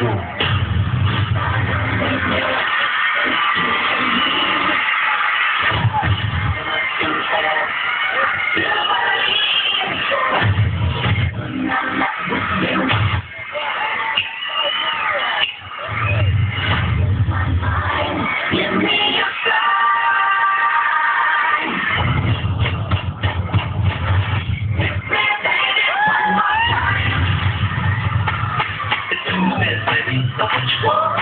Two. Don't you.